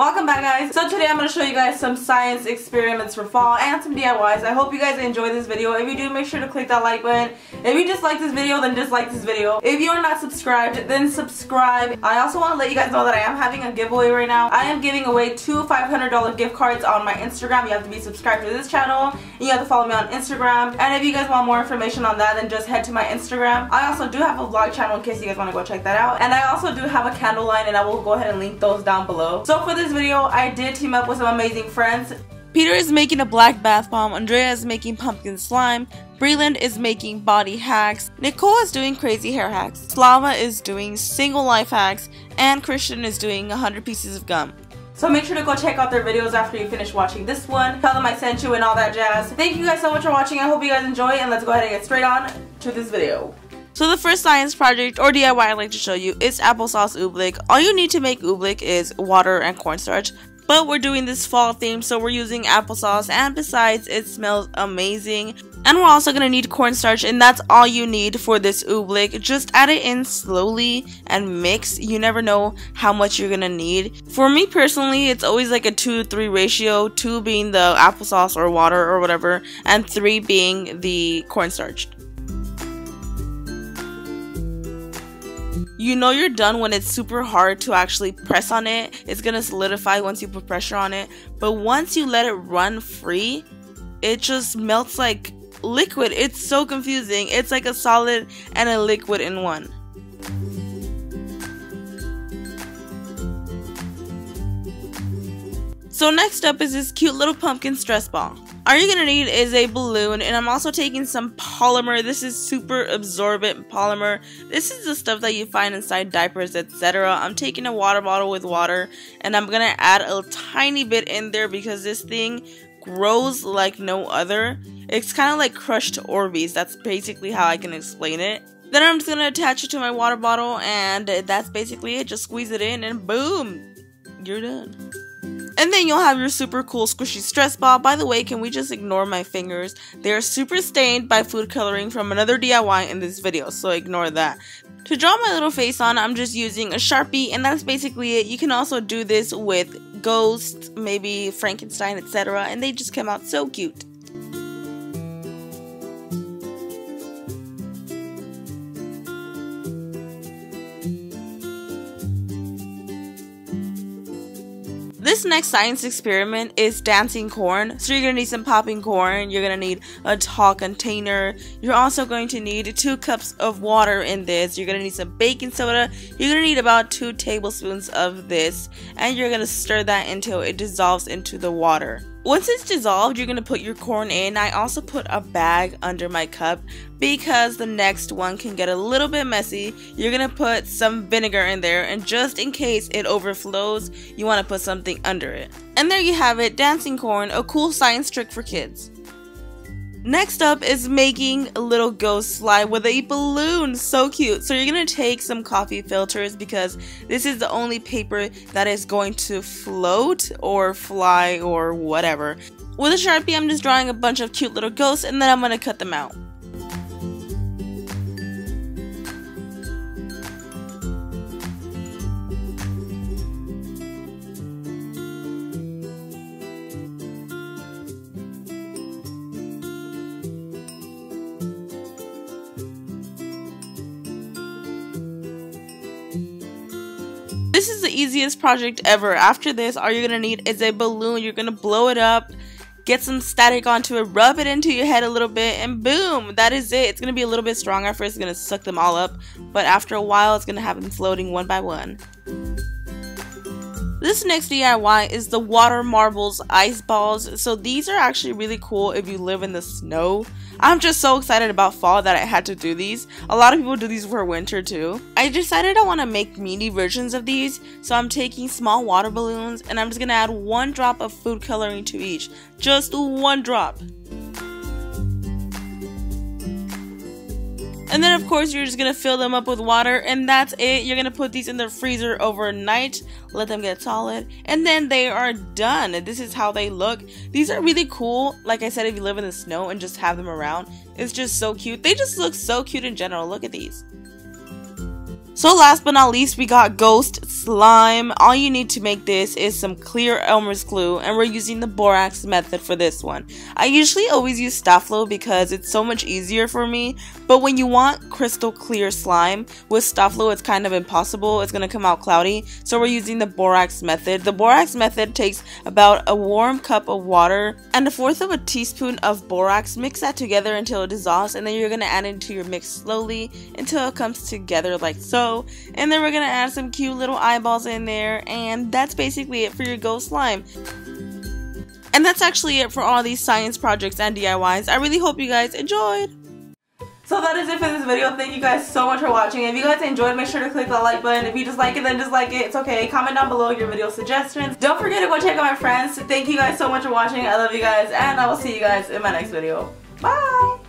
Welcome back guys. So today I'm going to show you guys some science experiments for fall and some DIYs. I hope you guys enjoy this video. If you do, make sure to click that like button. If you just like this video, then just like this video. If you are not subscribed, then subscribe. I also want to let you guys know that I am having a giveaway right now. I am giving away two $500 gift cards on my Instagram. You have to be subscribed to this channel and you have to follow me on Instagram. And if you guys want more information on that, then just head to my Instagram. I also do have a vlog channel in case you guys want to go check that out. And I also do have a candle line and I will go ahead and link those down below. So for this this video, I did team up with some amazing friends. Peter is making a black bath bomb, Andrea is making pumpkin slime, Breland is making body hacks, Nichole is doing crazy hair hacks, Slava is doing single life hacks, and Christian is doing 100 pieces of gum. So make sure to go check out their videos after you finish watching this one. Tell them I sent you and all that jazz. Thank you guys so much for watching. I hope you guys enjoy and let's go ahead and get straight on to this video. So the first science project or DIY I'd like to show you is applesauce oobleck. All you need to make oobleck is water and cornstarch. But we're doing this fall theme so we're using applesauce and besides it smells amazing. And we're also going to need cornstarch and that's all you need for this oobleck. Just add it in slowly and mix. You never know how much you're going to need. For me personally, it's always like a 2-3 ratio. 2 being the applesauce or water or whatever and 3 being the cornstarch. You know you're done when it's super hard to actually press on it. It's gonna solidify once you put pressure on it. But once you let it run free, it just melts like liquid. It's so confusing. It's like a solid and a liquid in one. So next up is this cute little pumpkin stress ball. All you're gonna need is a balloon and I'm also taking some polymer. This is super absorbent polymer. This is the stuff that you find inside diapers etc. I'm taking a water bottle with water and I'm gonna add a tiny bit in there because this thing grows like no other. It's kind of like crushed Orbeez. That's basically how I can explain it. Then I'm just gonna attach it to my water bottle and that's basically it. Just squeeze it in and boom, you're done. And then you'll have your super cool squishy stress ball. By the way, can we just ignore my fingers? They are super stained by food coloring from another DIY in this video, so ignore that. To draw my little face on, I'm just using a Sharpie, and that's basically it. You can also do this with ghosts, maybe Frankenstein, etc., and they just come out so cute. This next science experiment is dancing corn. So you're to need some popping corn. You're to need a tall container. You're also going to need two cups of water in this. You're to need some baking soda. You're to need about two tablespoons of this. And you're to stir that until it dissolves into the water. Once it's dissolved, you're going to put your corn in. I also put a bag under my cup because the next one can get a little bit messy. You're going to put some vinegar in there and just in case it overflows, you want to put something under it. And there you have it, dancing corn, a cool science trick for kids. Next up is making a little ghost slide with a balloon. So cute. So you're going to take some coffee filters because this is the only paper that is going to float or fly or whatever. With a Sharpie, I'm just drawing a bunch of cute little ghosts and then I'm going to cut them out. This is the easiest project ever. After this, all you're to need is a balloon. You're to blow it up, get some static onto it, rub it into your head a little bit, and boom, that is it. It's to be a little bit strong at first. It's to suck them all up, but after a while, it's to have them floating one by one. This next DIY is the water marbles ice balls. So these are actually really cool if you live in the snow. I'm just so excited about fall that I had to do these. A lot of people do these for winter too. I decided I want to make mini versions of these. So I'm taking small water balloons and I'm just going to add one drop of food coloring to each. Just one drop. And then of course you're just gonna fill them up with water and that's it. You're gonna put these in the freezer overnight, let them get solid, and then they are done. This is how they look. These are really cool. Like I said, if you live in the snow and just have them around, it's just so cute. They just look so cute in general. Look at these. So last but not least, we got Ghost Slime. All you need to make this is some clear Elmer's glue, and we're using the borax method for this one. I usually always use Staflo because it's so much easier for me, but when you want crystal clear slime, with Staflo it's kind of impossible, it's going to come out cloudy, so we're using the borax method. The borax method takes about a warm cup of water and a fourth of a teaspoon of borax, mix that together until it dissolves, and then you're going to add it into your mix slowly until it comes together like so and then we're gonna add some cute little eyeballs in there and that's basically it for your ghost slime. And that's actually it for all these science projects and DIYs. I really hope you guys enjoyed. So that is it for this video. Thank you guys so much for watching. If you guys enjoyed, make sure to click that like button. If you dislike it, then dislike it. It's okay. Comment down below your video suggestions. Don't forget to go check out my friends. Thank you guys so much for watching. I love you guys. And I will see you guys in my next video. Bye!